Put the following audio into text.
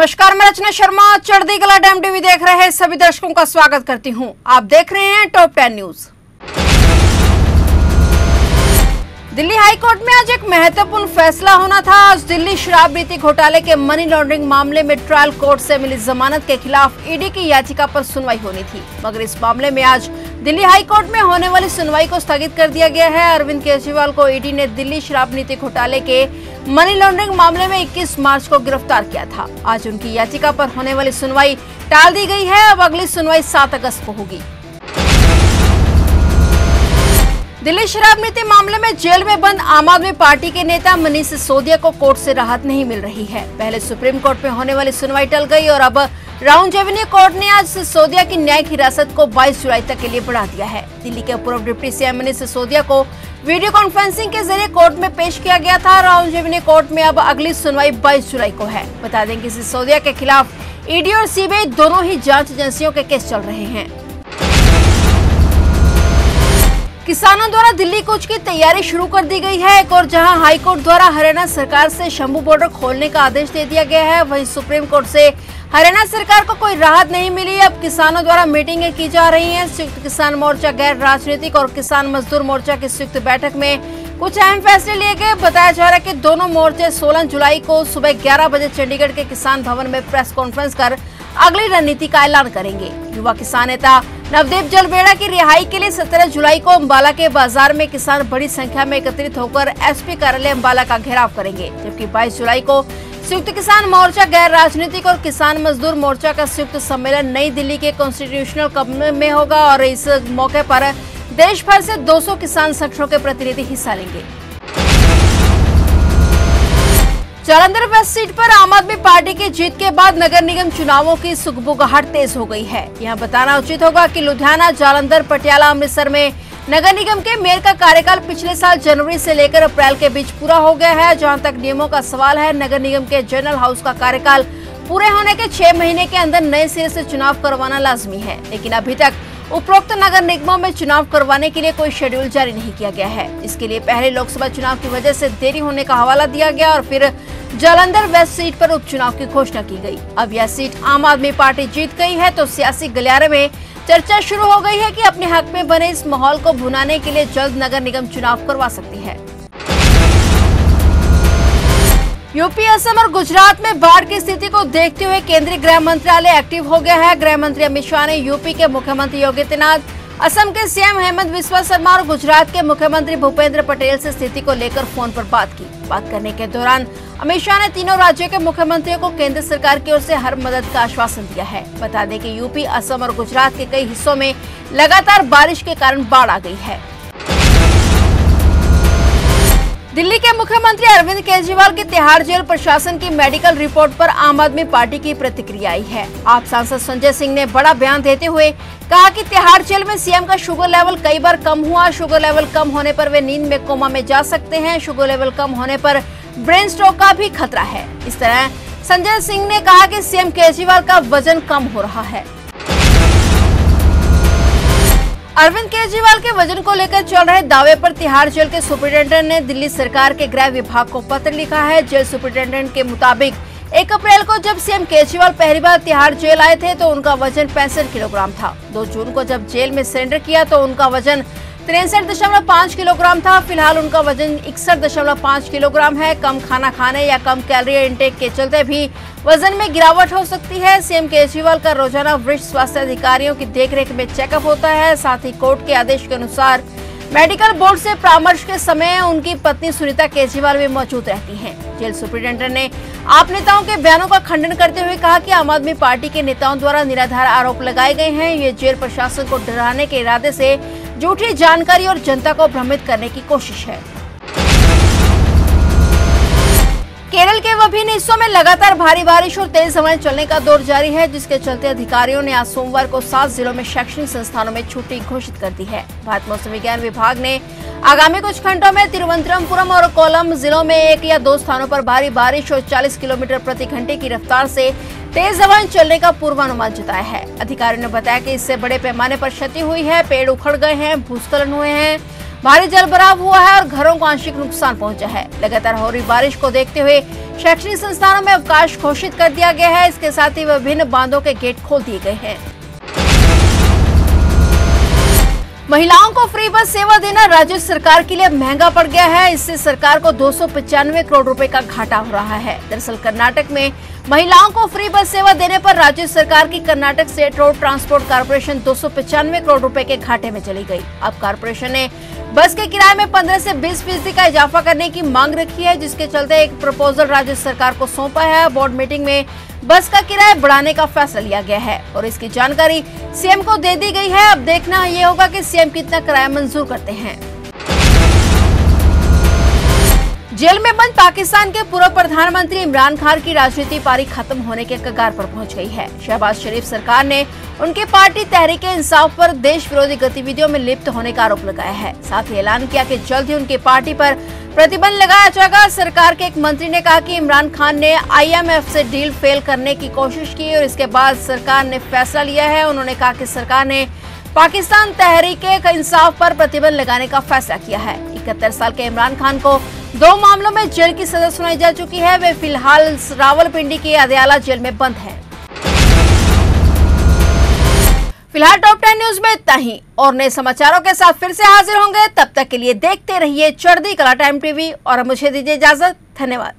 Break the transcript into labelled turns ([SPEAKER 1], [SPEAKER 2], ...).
[SPEAKER 1] नमस्कार, मैं रचना शर्मा चढ़दी कला डैम टीवी देख रहे सभी दर्शकों का स्वागत करती हूँ। आप देख रहे हैं top ten news. Delhi high court में आज एक महत्वपूर्ण फैसला होना था। आज दिल्ली शराब नीति घोटाले के मनी लॉन्ड्रिंग मामले में ट्रायल कोर्ट से मिली जमानत के खिलाफ ईडी की याचिका पर सुनवाई होनी थी। मगर इस मामले में आज दिल्ली हाईकोर्ट में होने वाली सुनवाई को स्थगित कर दिया गया है। अरविंद केजरीवाल को ईडी ने दिल्ली शराब नीति घोटाले के मनी लॉन्ड्रिंग मामले में 21 मार्च को गिरफ़्तार किया था। आज उनकी याचिका पर होने वाली सुनवाई टाल दी गई है। अब अगली सुनवाई 7 अगस्त को होगी। दिल्ली शराब नीति मामले में जेल में बंद आम आदमी पार्टी के नेता मनीष सिसोदिया को कोर्ट से राहत नहीं मिल रही है। पहले सुप्रीम कोर्ट में होने वाली सुनवाई टल गई और अब राउंड रेवेन्यू कोर्ट ने आज सिसोदिया की न्यायिक हिरासत को 22 जुलाई तक के लिए बढ़ा दिया है। दिल्ली के पूर्व डिप्टी सीएम मनीष सिसोदिया को वीडियो कॉन्फ्रेंसिंग के ज़रिए कोर्ट में पेश किया गया था राउंड रेवेन्यू कोर्ट में अब अगली सुनवाई 22 जुलाई को है। बता दें कि सिसोदिया के खिलाफ ईडी और सीबीआई दोनों ही जाँच एजेंसियों के केस चल रहे हैं। किसानों द्वारा दिल्ली कूच की तैयारी शुरू कर दी गई है। एक और जहाँ हाईकोर्ट द्वारा हरियाणा सरकार से शंभू बॉर्डर खोलने का आदेश दे दिया गया है, वहीं सुप्रीम कोर्ट से हरियाणा सरकार को कोई राहत नहीं मिली। अब किसानों द्वारा मीटिंगें की जा रही हैं। संयुक्त किसान मोर्चा गैर राजनीतिक और किसान मजदूर मोर्चा की संयुक्त बैठक में कुछ अहम फैसले लिए गए। बताया जा रहा है कि दोनों मोर्चे 16 जुलाई को सुबह 11 बजे चंडीगढ़ के किसान भवन में प्रेस कॉन्फ्रेंस कर अगली रणनीति का ऐलान करेंगे। युवा किसान नेता नवदीप जलबेड़ा की रिहाई के लिए 17 जुलाई को अम्बाला के बाज़ार में किसान बड़ी संख्या में एकत्रित होकर एसपी कार्यालय अम्बाला का घेराव करेंगे, जबकि 22 जुलाई को संयुक्त किसान मोर्चा गैर राजनीतिक और किसान मजदूर मोर्चा का संयुक्त सम्मेलन नई दिल्ली के कॉन्स्टिट्यूशनल कमरे में होगा और इस मौके पर देश भर से 200 किसान संगठनों के प्रतिनिधि हिस्सा लेंगे। जालंधर वेस्ट सीट पर आम आदमी पार्टी की जीत के बाद नगर निगम चुनावों की सुगबुगाहट तेज हो गई है। यहाँ बताना उचित होगा कि लुधियाना, जालंधर, पटियाला, अमृतसर में नगर निगम के मेयर का कार्यकाल पिछले साल जनवरी से लेकर अप्रैल के बीच पूरा हो गया है, जहाँ तक नियमों का सवाल है, नगर निगम के जनरल हाउस का कार्यकाल पूरे होने के छह महीने के अंदर नए सिरे से चुनाव करवाना लाजमी है, लेकिन अभी तक उपरोक्त नगर निगमों में चुनाव करवाने के लिए कोई शेड्यूल जारी नहीं किया गया है। इसके लिए पहले लोकसभा चुनाव की वजह से देरी होने का हवाला दिया गया और फिर जालंधर वेस्ट सीट पर उपचुनाव की घोषणा की गई। अब यह सीट आम आदमी पार्टी जीत गई है तो सियासी गलियारे में चर्चा शुरू हो गई है कि अपने हक में बने इस माहौल को भुनाने के लिए जल्द नगर निगम चुनाव करवा सकती है। यूपी, असम और गुजरात में बाढ़ की स्थिति को देखते हुए केंद्रीय गृह मंत्रालय एक्टिव हो गया है। गृह मंत्री अमित शाह ने यूपी के मुख्यमंत्री योगी आदित्यनाथ, असम के सीएम हेमंत बिस्वा शर्मा और गुजरात के मुख्यमंत्री भूपेंद्र पटेल से स्थिति को लेकर फ़ोन पर बात की। बात करने के दौरान अमित शाह ने तीनों राज्यों के मुख्यमंत्रियों को केंद्र सरकार की ओर से हर मदद का आश्वासन दिया है। बता दें कि यूपी, असम और गुजरात के कई हिस्सों में लगातार बारिश के कारण बाढ़ आ गई है। दिल्ली के मुख्यमंत्री अरविंद केजरीवाल की तिहाड़ जेल प्रशासन की मेडिकल रिपोर्ट पर आम आदमी पार्टी की प्रतिक्रिया आई है। आप सांसद संजय सिंह ने बड़ा बयान देते हुए कहा कि तिहाड़ जेल में सीएम का शुगर लेवल कई बार कम हुआ, शुगर लेवल कम होने पर वे नींद में कोमा में जा सकते हैं, शुगर लेवल कम होने पर ब्रेन स्ट्रोक का भी खतरा है। इस तरह संजय सिंह ने कहा कि सीएम केजरीवाल का वज़न कम हो रहा है। अरविंद केजरीवाल के वज़न को लेकर चल रहे दावे पर तिहाड़ जेल के सुपरिटेंडेंट ने दिल्ली सरकार के गृह विभाग को पत्र लिखा है। जेल सुपरिटेंडेंट के मुताबिक एक अप्रैल को जब सीएम केजरीवाल पहली बार तिहाड़ जेल आए थे तो उनका वज़न पैंसठ किलोग्राम था। दो जून को जब जेल में सरेंडर किया तो उनका वज़न तिरसठ दशमलव पाँच किलोग्राम था। फ़िलहाल उनका वज़न इकसठ दशमलव पाँच किलोग्राम है। कम खाना खाने या कम कैलोरी इंटेक के चलते भी वज़न में गिरावट हो सकती है। सीएम केजरीवाल का रोज़ाना वरिष्ठ स्वास्थ्य अधिकारियों की देखरेख में चेकअप होता है। साथ ही कोर्ट के आदेश के अनुसार मेडिकल बोर्ड से परामर्श के समय उनकी पत्नी सुनीता केजरीवाल भी मौजूद रहती हैं। जेल सुप्रिंटेंडेंट ने आप नेताओं के बयानों का खंडन करते हुए कहा कि आम आदमी पार्टी के नेताओं द्वारा निराधार आरोप लगाए गए हैं। ये जेल प्रशासन को डराने के इरादे से झूठी जानकारी और जनता को भ्रमित करने की कोशिश है। केरल के विभिन्न हिस्सों में लगातार भारी बारिश और तेज हवाएँ चलने का दौर जारी है, जिसके चलते अधिकारियों ने आज सोमवार को सात जिलों में शैक्षणिक संस्थानों में छुट्टी घोषित कर दी है। भारत मौसम विज्ञान विभाग ने आगामी कुछ घंटों में तिरुवनंतपुरम और कोलम जिलों में एक या दो स्थानों पर भारी बारिश और 40 किलोमीटर प्रति घंटे की रफ्तार से तेज हवाएँ चलने का पूर्वानुमान जताया है। अधिकारियों ने बताया कि इससे बड़े पैमाने पर क्षति हुई है, पेड़ उखड़ गए हैं, भूस्खलन हुए हैं। भारी जलभराव हुआ है और घरों को आंशिक नुकसान पहुँचा है। लगातार हो रही बारिश को देखते हुए शैक्षणिक संस्थानों में अवकाश घोषित कर दिया गया है। इसके साथ ही विभिन्न बांधों के गेट खोल दिए गए हैं। महिलाओं को फ्री बस सेवा देना राज्य सरकार के लिए महँगा पड़ गया है। इससे सरकार को दो करोड़ रुपए का घाटा हो रहा है। दरअसल कर्नाटक में महिलाओं को फ्री बस सेवा देने पर राज्य सरकार की Karnataka state road transport corporation दो करोड़ रुपए के घाटे में चली गई। अब कारपोरेशन ने बस के किराए में 15 से 20 फ़ीसदी का इजाफा करने की मांग रखी है, जिसके चलते एक प्रपोजल राज्य सरकार को सौंपा है। बोर्ड मीटिंग में बस का किराया बढ़ाने का फैसला लिया गया है और इसकी जानकारी सीएम को दे दी गई है। अब देखना ये होगा कि सीएम कितना किराया मंजूर करते हैं। जेल में बंद पाकिस्तान के पूर्व प्रधानमंत्री इमरान खान की राजनीति पारी खत्म होने के कगार पर पहुँच गई है। शहबाज शरीफ सरकार ने उनकी पार्टी तहरीक इंसाफ पर देश विरोधी गतिविधियों में लिप्त होने का आरोप लगाया है। साथ ही ऐलान किया कि जल्द ही उनकी पार्टी पर प्रतिबंध लगाया जाएगा। सरकार के एक मंत्री ने कहा कि इमरान खान ने आईएमएफ से डील फेल करने की कोशिश की और इसके बाद सरकार ने फैसला लिया है। उन्होंने कहा कि सरकार ने पाकिस्तान तहरीक इंसाफ पर प्रतिबंध लगाने का फैसला किया है। इकहत्तर साल के इमरान खान को दो मामलों में जेल की सजा सुनाई जा चुकी है। वे फ़िलहाल रावलपिंडी के अदयाला जेल में बंद हैं। फ़िलहाल टॉप टेन न्यूज़ में इतना ही। और नए समाचारों के साथ फिर से हाजिर होंगे। तब तक के लिए देखते रहिए चढ़दी कला टाइम टीवी। और मुझे दीजिए इजाज़त। धन्यवाद।